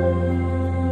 Música